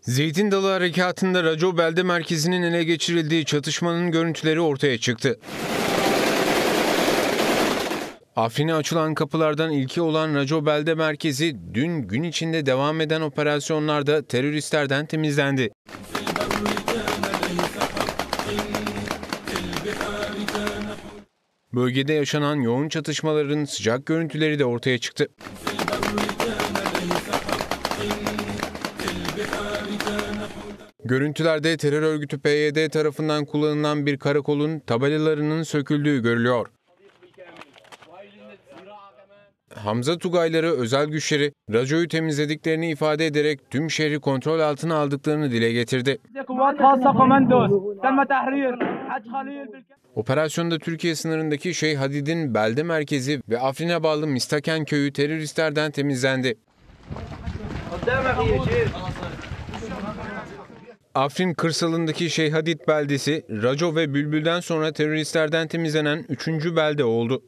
Zeytin Dalı Harekatı'nda Raco Belde Merkezi'nin ele geçirildiği çatışmanın görüntüleri ortaya çıktı. Afrin'e açılan kapılardan ilki olan Raco Belde Merkezi dün gün içinde devam eden operasyonlarda teröristlerden temizlendi. Bölgede yaşanan yoğun çatışmaların sıcak görüntüleri de ortaya çıktı. Görüntülerde terör örgütü PYD tarafından kullanılan bir karakolun tabelalarının söküldüğü görülüyor. Hamza Tugayları özel güçleri Rajo'yu temizlediklerini ifade ederek tüm şehri kontrol altına aldıklarını dile getirdi. Operasyonda Türkiye sınırındaki Şeyh Hadid'in belde merkezi ve Afrin'e bağlı Mistaken köyü teröristlerden temizlendi. Afrin kırsalındaki Şeyhadit beldesi, Raco ve Bülbül'den sonra teröristlerden temizlenen üçüncü belde oldu.